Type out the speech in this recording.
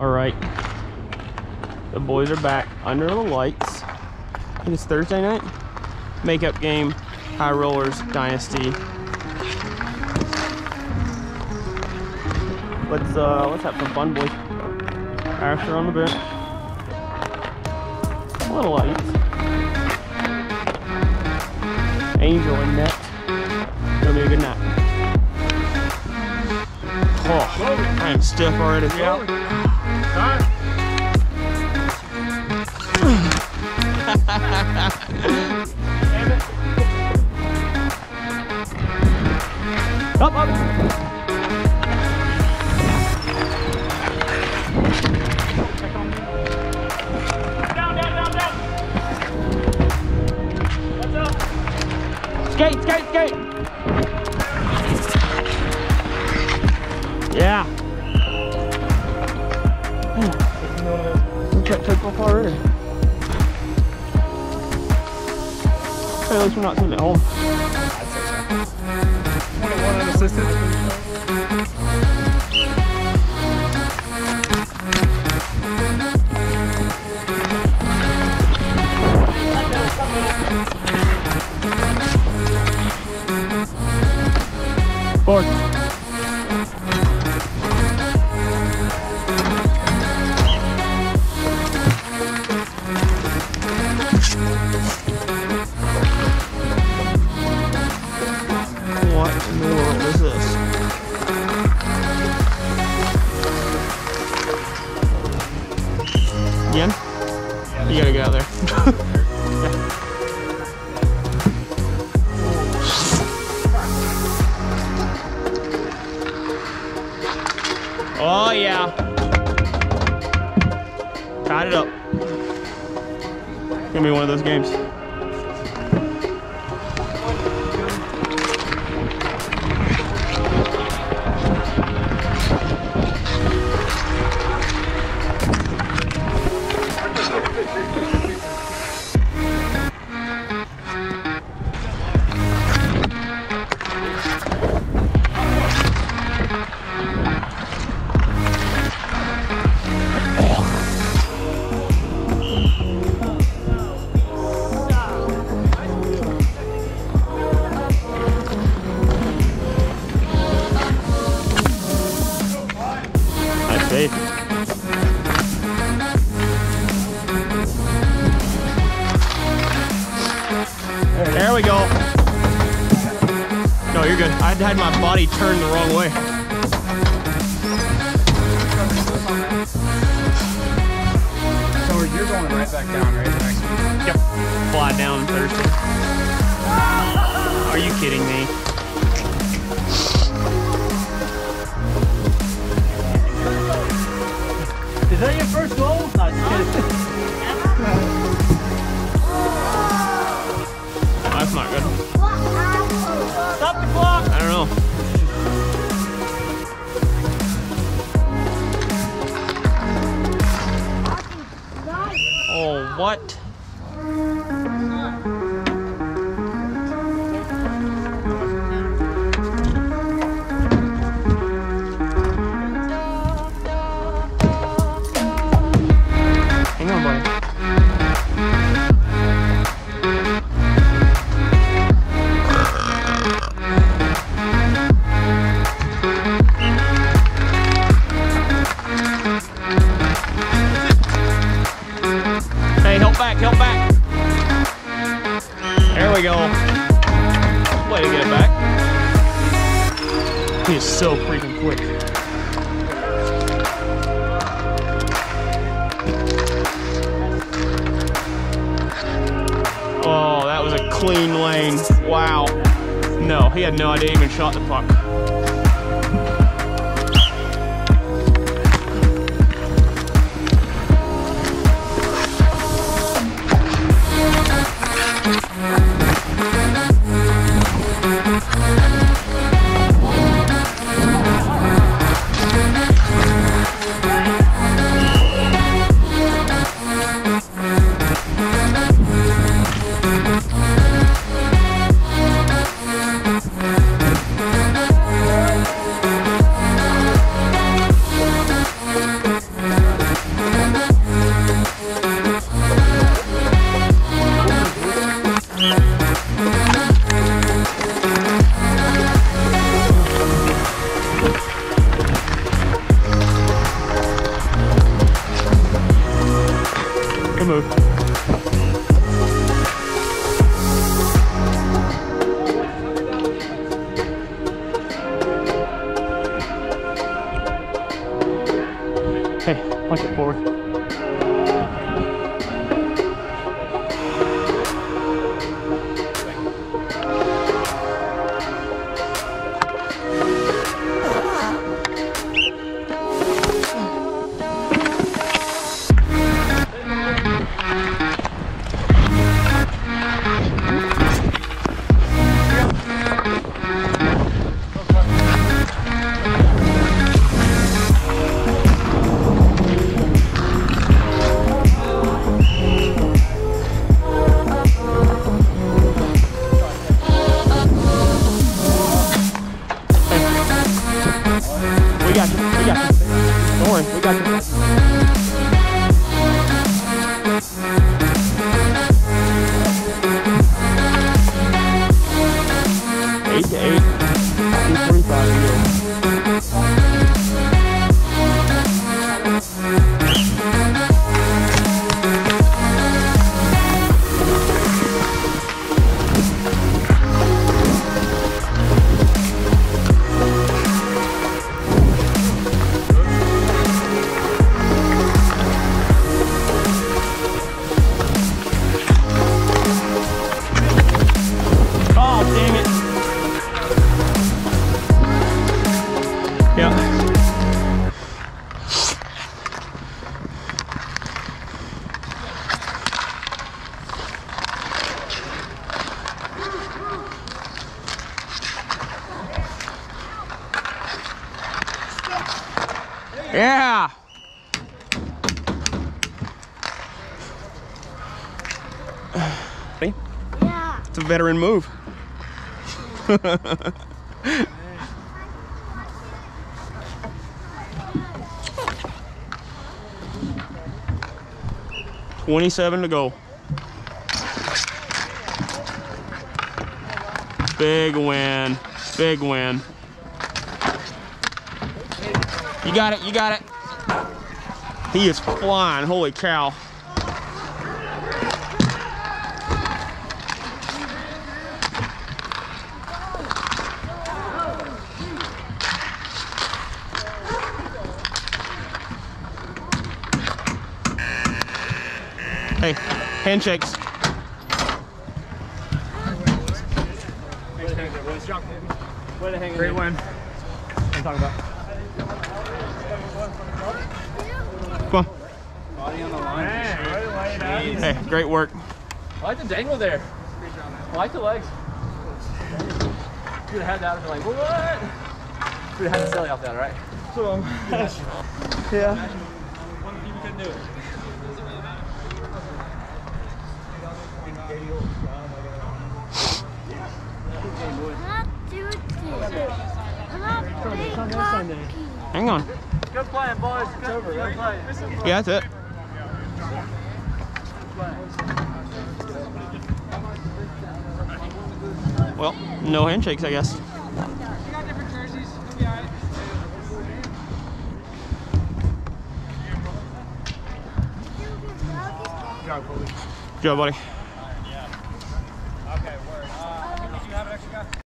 All right, the boys are back under the lights. It's Thursday night. Makeup game, High Rollers Dynasty. Let's uh, let's have some fun, boys. Asher on the bench. A little lights. Angel in net. Gonna be a good night. Oh, I am stiff already. Up, Skate, skate, skate. Yeah. Look at that off already. Hey, at least we're not sitting at home. Again? You gotta get out there. Oh yeah. Tied it up. Gonna be one of those games. There we go. No, you're good. I had my body turned the wrong way. So you're going right back down, right? The. Yep. Fly down Thursday. Are you kidding me? Oh, back, help back. There we go. Way to get it back. He is so freaking quick. Oh, that was a clean lane. Wow. No, he had no idea he even shot the puck. Hey, punch it forward. Yeah. Yeah. It's a veteran move. Twenty-seven to go. Big win. Big win. You got it. You got it. He is flying. Holy cow. Hey, handshakes. Great win. I'm talking about. Come on. Body on the line. Hey, great work. I like the dangle there. I like the legs. You'd have had that and been like, what? You'd have had the silly off that, right? Um, yeah. I'm not doing this. I'm not big cocky. Hang on. Good playing, boys. It's over, Good playing. Yeah, that's it. Well, no handshakes, I guess. Job, buddy.